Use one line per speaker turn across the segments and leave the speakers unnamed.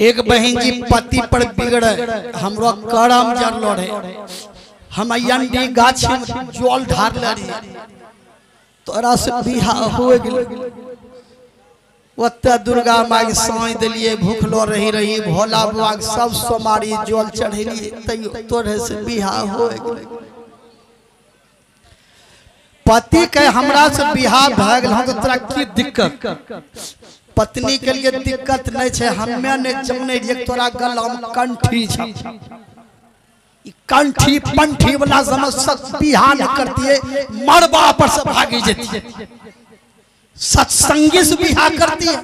एक बहन जी पति पर बिगड़े, हमरो करम जरलो रहे हम अंडी गाछ में जल ढार रही तोरा से बिहा हो गेल। ओते दुर्गा माँ के साँई भूखलो रही रही, भोला बाबा के सब सोमारी जल चढ़ेलिए तैयो तोरे से बिहा हो गेल। पति के हमरा से बिहा भए गेल, हम तो तोरा की दिक्कत? पत्नी के लिए दिक्कत नहीं छे हमें ने जमने रहिए तोरा गला में कंठी छ। ई कंठी पंठी वाला समझ सक बिहा न करती मरबा पर से भागी जेती सत्संगी से बिहा करती है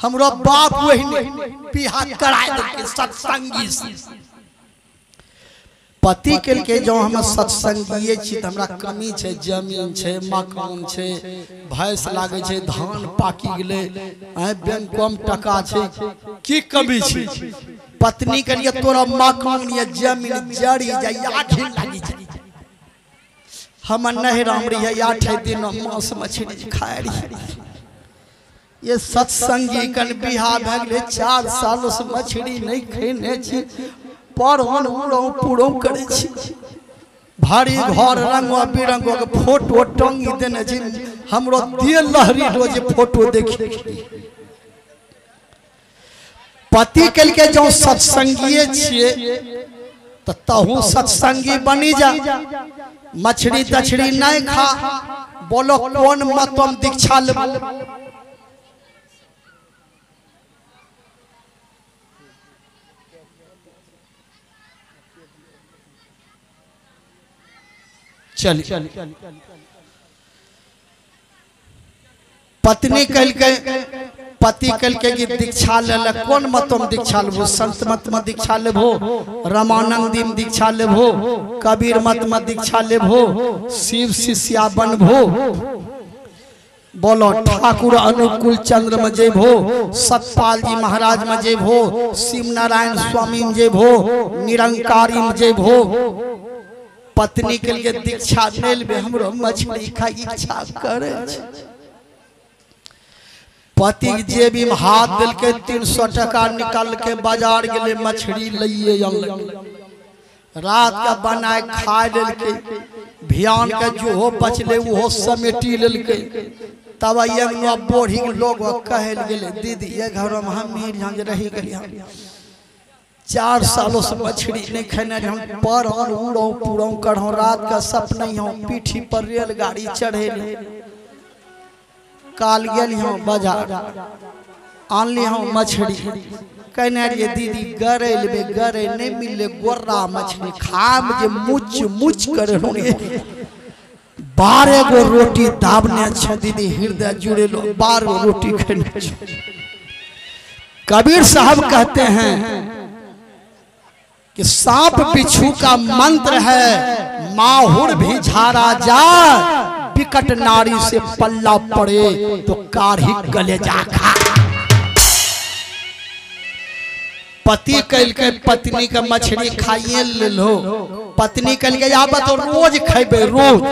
हमरो बाप वही ने बिहा कराए सत्संगी से। पति के के जो हम सत्संगीय छी त हमरा कमी छै ज़मीन छै मकान छै भैंस लागे छै धान पाकी गेले आइ बैंको में टका छै की कमी छै? पत्नी के लिए तोरा मकान या ज़मीन जड़ी जाय आठे लागी छै? हम नहीं राम रही आठ दिन मांस मछली खाए रही ये सत्संगी कन बिहा भए गेलै चार साल से मछली नहीं खेने छी। पढ़न उड़ो पुड़ो करे छी। भारी घर रंगो बिरंगो के फ़ोटो टंगी देने छी हमरो दिल लहरी रोज फ़ोटो देखी। पति कल के जो सत्संगी छिए तो तहू सत्संगी बनी जा। मछली तछली नहीं खा, बोलो कौन मतम दीक्षा लेबो। चल पत्नी कल के पति कल के की दीक्षा ले ले कौन मतम दीक्षा लेबो संत मत में दीक्षा लेबो रामानंदी में दीक्षा लेबो कबीर मत में दीक्षा लेबो शिव शिष्या बनबो बोलो ठाकुर अनुकूल चंद्र में जेबो सतपाल जी महाराज में जेबो शिव नारायण स्वामी में जेबो निरंकारी में जेबो पत्नी के लिए दीक्षा नहीं लेबे हमरो मछली खाई इच्छा करे। पति जे भी हाथ दिल के तीन सौ टका निकाल के बाज़ार गेले मछली लइए रात का बनाए खा लेलके। भियान के जो हो बचले वो समेटी लेलके। तब अंगना बोढ़ी लोग कहल गेले दीदी ये घर में हम ही रही गली हम। चार सालों से मछली नहीं खाने हम पर उड़ो पुड़ो करहो रात का सपना हो पीठी पर रेलगाड़ी चढ़े काल गेल हूँ बाज़ार। आनली हूँ मछली। कहने रहिए दीदी गरे लेबे गरे नहीं मिले गोर्रा मछली। खाम जे मुच मुच करे होंगे। बारह गो रोटी दाबने अच्छा दीदी हृदय जुड़े लो बारह रोटी खाने। कबीर साहब कहते हैं कि सांप बिच्छू का मंत्र है माहुर भी झारा जा विकट नारी से पल्ला पड़े तो कारी गले जा खा। पति कल के पत्नी के मछली खाइए ले लो। पत्नी कल के आबत और रोज खेबे रोज।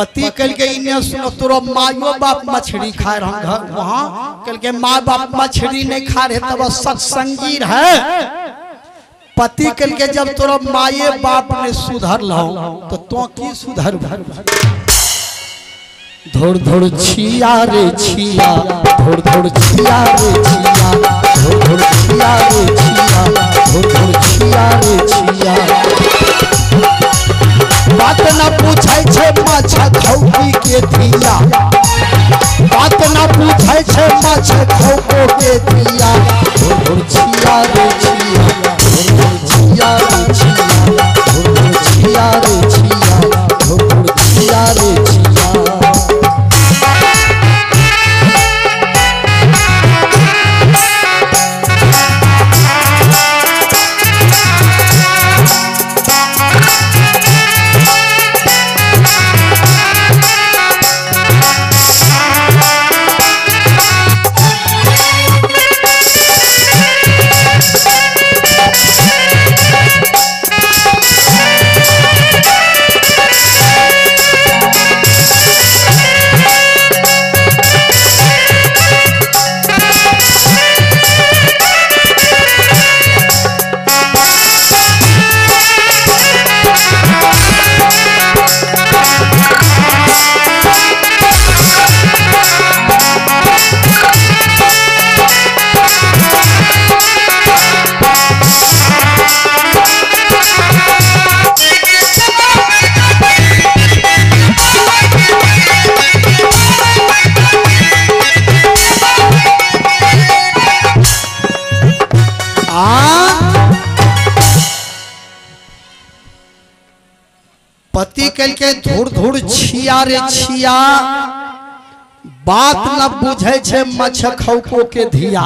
पति कल के इन्हें सुनो, तोरो मायो बाप मछली खाए रहा घर वहाँ कल के माँ बाप मछली नहीं खा रहे, तब सत्संगी है। पति कल के जब तोरा माये बाप ने सुधर लो तो तो की सुधर भर धोड़ धोड़ छिया रे, छिया धोड़ धोड़ छिया रे, छिया। हाँ? पति कल के धूड़ धूड़ छिया रे छिया, बात न बुझे छे मछखौको के धिया।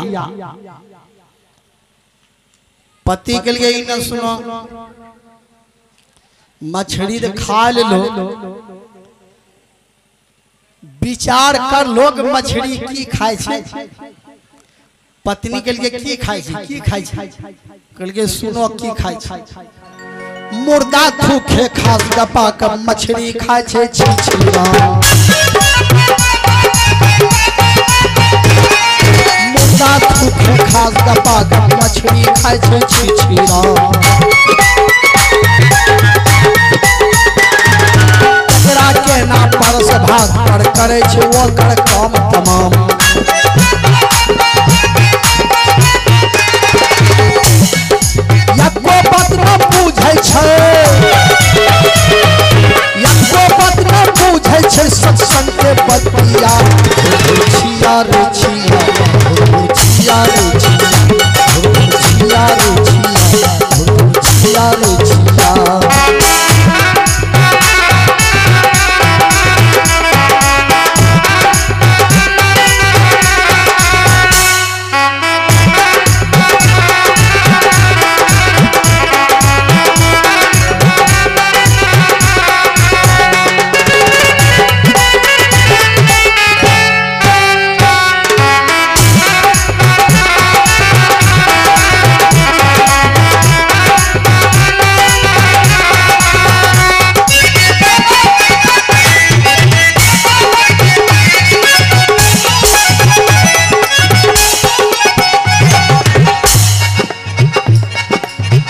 पति कल के लिए न सुनो मछली खा ले लो विचार कर लोग मछली की खाए छे। पत्नी के लिए की खाए छे की खाए छे कल के सुनो की खाए छे मुर्दा थूखे खास दपा कर मछली खाए छे छिछिया मुर्दा थूखे खास दपा कर मछली खाए छे छिछिया एकरा के नाम पर भाग पर करे छे वो कर काम तमाम।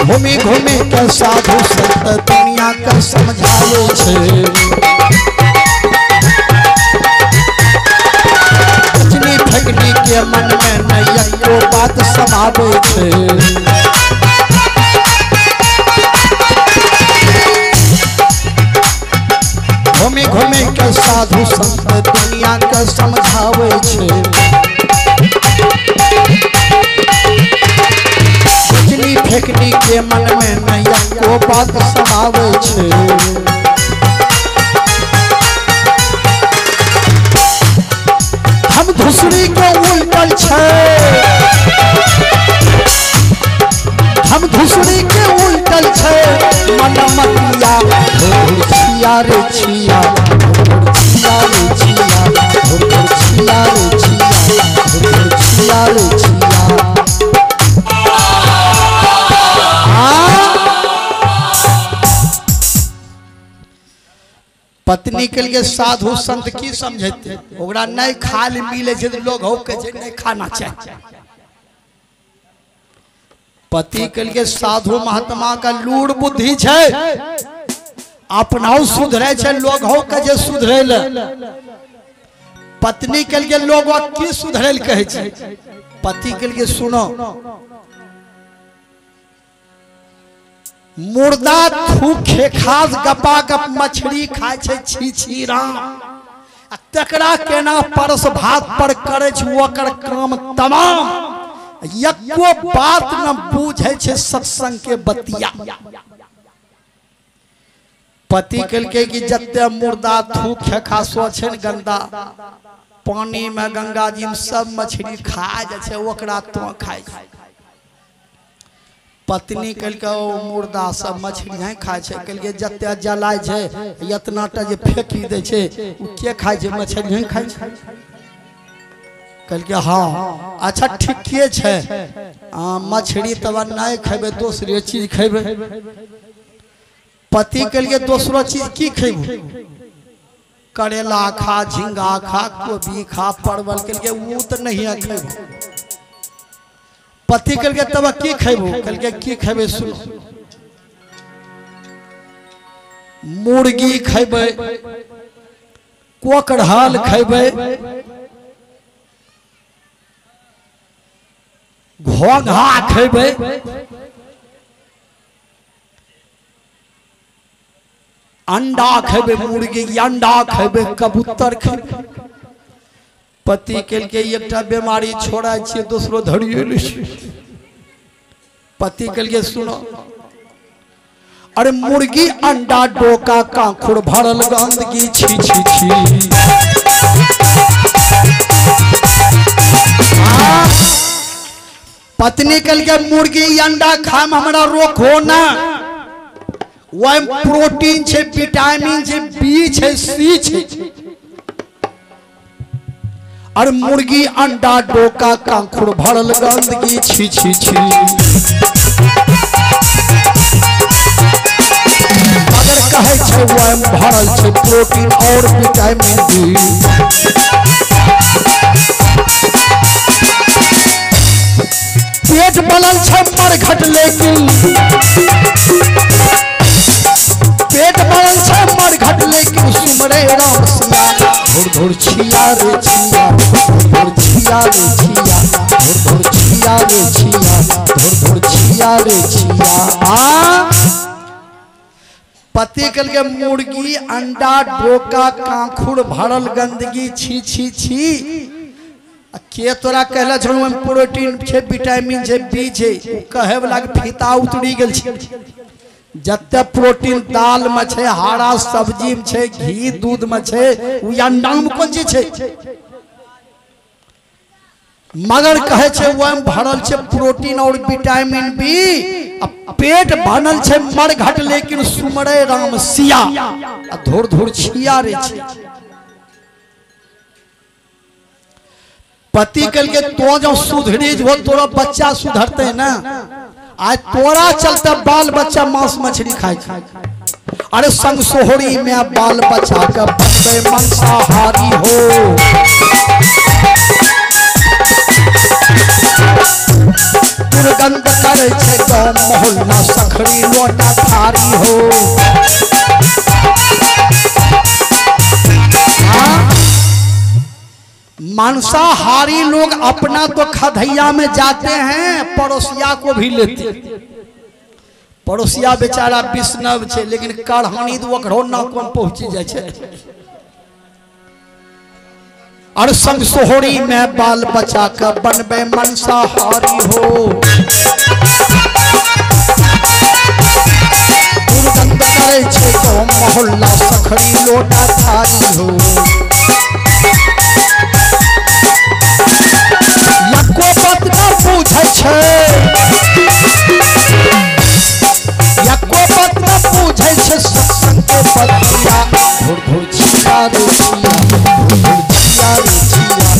घूमी घूमी के साधु संत दुनिया के समझावे छे। फगनी के मन में नैया को बात समावे छे। घूमी घूमी के साधु संत दुनिया के समझावे छे। बिजली के मन में नैया को बात समावे छे हम धुसरी के उल्टल छे हम धुसरी के उल्टल छे मन मतिया छिया रे छिया छिया रे छिया छिया रे छिया छिया रे छिया पत्नी के लिए साधु संत की समझते ओकरा नहीं खाल मिले तो लोग हो के नहीं खाना चाहिए पति के लिए साधु महात्मा का लूड़ बुद्धि छै। अपनाओ सुधरे छै लोग हो के जे सुधरे ले पत्नी के लिए लोग की सुधरे कहे पति के लिए सुनो। मुर्दा थूखे खास गपा गप मछली खाए छै छी छी राम आ तकरा केना परस भात पर करे छै ओकर काम तमाम। एको बात न बूझे छै सत्संग के बतिया। पति कहलकै कि जते मुर्दा थूखे, खासो छै गंदा पानी में गंगा जी में सब मछली खा छै, ओकरा तो छै। पत्नी कहलकै ओ मुर्दा सब मछली नहीं खाय छै। कहलकै जते जलाय छै इतना टा जे फेंकी दै छै उ के खाय छै मछली नहीं खाय छै? कहलकै हाँ अच्छा ठीके छै। आ, मछली तब नहीं खेबै दोसरे चीज़ खेबै। पति कहलकै दोसरो चीज़ की खेबू? करेला खा झिंगा खा कोबी खा परवल। कहलकै उ तऽ नहीं खेबू। पति कहलकै, तब की खेबू? कहलकै, की खेबै सुनो? मुर्गी खेबै कोकड़हाल खेबै, घोघा खेबै, अंडा खेबै मुर्गी, अंडा खेबै कबूतर खेबै। पति केलकै एकटा बीमारी छोड़ा छियै दोसरो धरिए लै पति केलकै सुनो। अरे मुर्गी अंडा डोका कांखुर भरल गंदगी छी छी छी। पत्नी कल के मुर्गी अंडा खाए में हमरा रोक ना। वह प्रोटीन छै विटामिन छै बी छै सी छै। और मुर्गी अंडा डोका कांखुर भरल गंदगी, छी छी छी। अगर कहे छै वह भरल छै प्रोटीन और विटामिन बी पेट बनल छै मरघट लेकिन। पेट बनल छै मरघट लेकिन सुमरे राम सिया। धुर धुर, छिया रे, छिया। धुर धुर, छिया रे, छिया। धुर धुर, छिया रे, छिया। धुर धुर, छिया रे, छिया। आ? पति कल के मुर्गी, अंडा, डोका, कांखुर भरल गंदगी, छी छी छी। के तोरा कहले छौ ओहिमे प्रोटीन छै, विटामिन छै, बी छै? कहे वाला फीता उतरी गेल छै। जते प्रोटीन दाल में छै हरा सब्ज़ी में छै, घी, दूध में छै, उ अंडा में कोन चीज़ छै? मगर कहे छै वह भरल छै प्रोटीन और विटामिन बी पेट बनल छै मरघट, लेकिन सुमरे राम सिया धुर धुर छिया रे छै। पति कल के तो जो सुधरी जो तोरा बच्चा सुधरते ना? आज तोरा चलते बाल बच्चा मांस मछली खाए अरे संग सोहरी में बाल बच्चा के बनबे मांसाहारी हो दुर्गंध करे छे मोहल्ला सखरी लोटा थारी हाँ? मांसाहारी लोग अपना तो खधैया में जाते हैं, पड़ोसिया को भी लेते। पड़ोसिया बेचारा विष्णव छै, लेकिन कढ़ानी तो ओकरो नाकों पहुँची जाए और संग सोहरी में बाल बचा के बनबे मांसाहारी हो। करे गाँव मोहल्ला सखरी लोटा थारी हो। पूछे छै। एको बात न पूछे छै सत्संग के बतिया धुर धुर छिया रे छिया धुर छिया रे छिया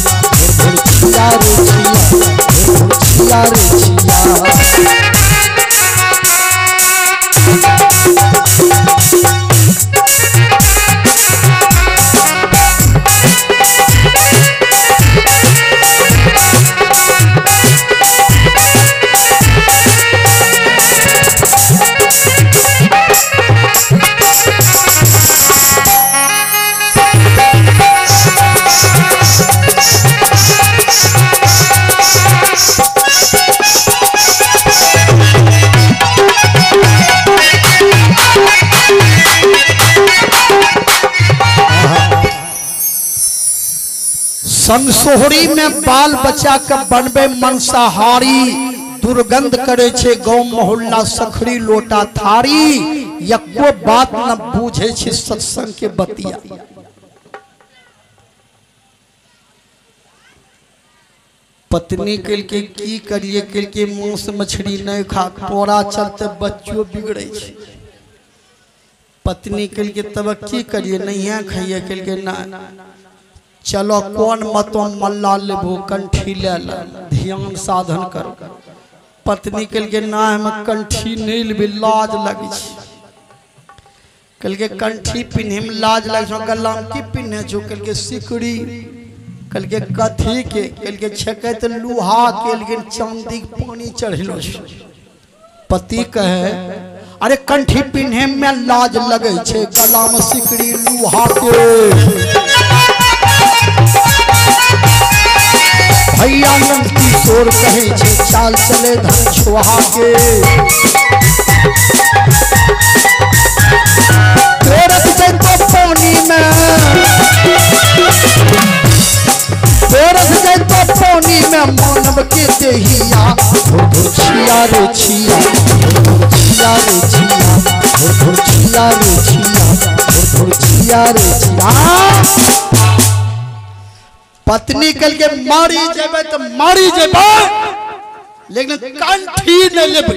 धुर छिया रे छिया धुर छिया रे छिया संग सोहरी में बाल बच्चा के बनबे मांसाहारी दुर्गंध करे छै गाँव मोहल्ला सखरी लोटा थारी। एको बात न बूझे छै सत्संग के बतिया। पत्नी कल के की करिए? कल के मांस मछली नहीं खा तोरा चलते बच्चों बिगड़े छै। पत्नी कल के तब की करिए? नहीं खाइए? कल के ना चलो कौन मतों मल्ला लेबो कंठी ले ला, ध्यान साधन कर। पत्नी कल के ना हम कंठी नहीं लेबे लाज लगे कल के कंठी पिन्हे में लाज लगे छो गला में की पिन्हे छो कल के सिकड़ी कल के कथी के कल के छकैत लूहा के लेकिन चांदी पानी चढ़लो पति कहे, अरे कंठी पिन्हे में लाज लगे छै, गला में सिकड़ी, लूहा के। किशोर कहे छे चाल चले धन छुहा के। तोरत जैतो पानी में। तोरत जैतो पानी में मानव के देहिया। धुर छिया रे छिया धुर छिया रे छिया धुर छिया रे छिया धुर छिया रे छिया पत्नी कल के मारी जेबे तो मारी जेबे। लेकिन कंठी न लेबे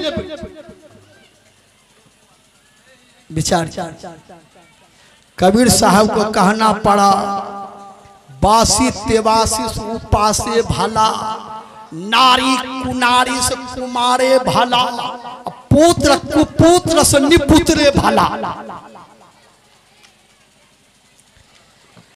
विचार कबीर साहब को कहना पड़ा, बासी तेवासी से उपासे भला, नारी कुनारी से कुमारे भला, पुत्र कुपुत्र से निपुत्रे भला।